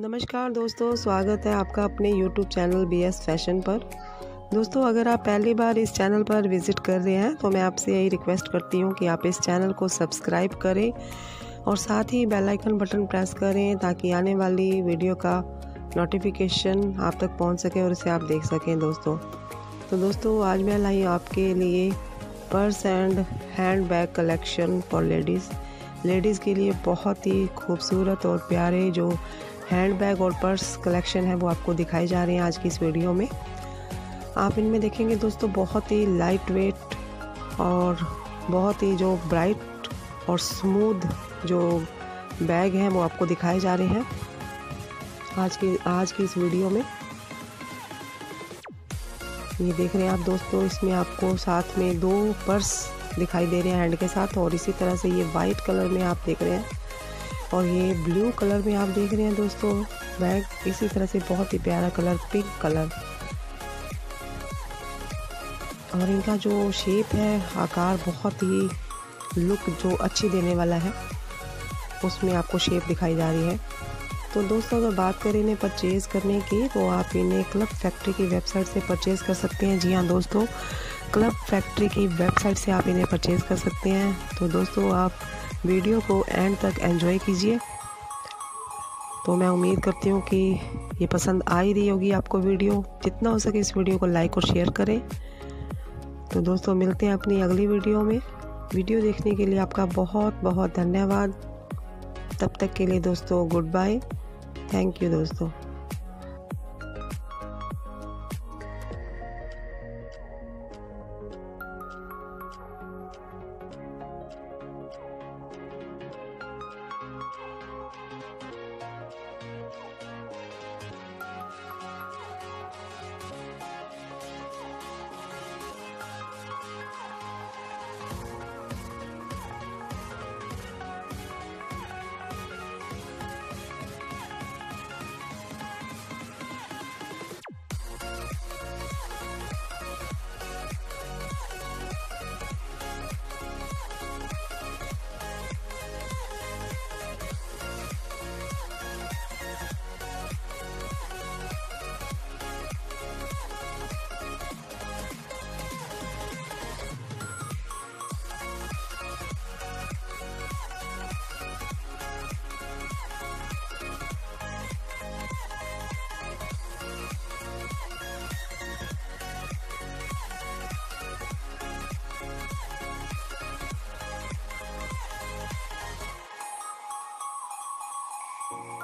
नमस्कार दोस्तों, स्वागत है आपका अपने YouTube channel B S fashion पर। दोस्तों, अगर आप पहली बार इस चैनल पर विज़िट कर रहे हैं तो मैं आपसे यही रिक्वेस्ट करती हूँ कि आप इस चैनल को सब्सक्राइब करें और साथ ही बेल आइकन बटन प्रेस करें ताकि आने वाली वीडियो का नोटिफिकेशन आप तक पहुँच सके और इसे आप देख सकें दोस्तों। तो दोस्तों, आज मैं लाई आपके लिए purse and handbag collection for ladies ladies के लिए बहुत ही खूबसूरत और प्यारे जो हैंड बैग और पर्स कलेक्शन है वो आपको दिखाई जा रहे हैं आज की इस वीडियो में। आप इनमें देखेंगे दोस्तों बहुत ही लाइट वेट और बहुत ही जो ब्राइट और स्मूथ जो बैग हैं वो आपको दिखाए जा रहे हैं आज की आज की इस वीडियो में। ये देख रहे हैं आप दोस्तों, इसमें आपको साथ में दो पर्स दिखाई दे रहे हैं हैंड के साथ और इसी तरह से ये वाइट कलर में आप देख रहे हैं। और ये ब्लू कलर में आप देख रहे हैं दोस्तों। बैग इसी तरह से बहुत ही प्यारा कलर पिंक कलर और इनका जो शेप है, आकार बहुत ही लुक जो अच्छी देने वाला है, उसमें आपको शेप दिखाई जा रही है। तो दोस्तों, अगर बात करें इन्हें परचेज़ करने की तो आप इन्हें क्लब फैक्ट्री की वेबसाइट से परचेज़ कर सकते हैं। जी हाँ दोस्तों क्लब फैक्ट्री की वेबसाइट से आप इन्हें परचेज़ कर सकते हैं। तो दोस्तों, आप वीडियो को एंड तक एंजॉय कीजिए। तो मैं उम्मीद करती हूँ कि ये पसंद आ ही रही होगी आपको वीडियो। जितना हो सके इस वीडियो को लाइक और शेयर करें। तो दोस्तों, मिलते हैं अपनी अगली वीडियो में। वीडियो देखने के लिए आपका बहुत बहुत धन्यवाद। तब तक के लिए दोस्तों गुड बाय थैंक यू दोस्तों। Oh.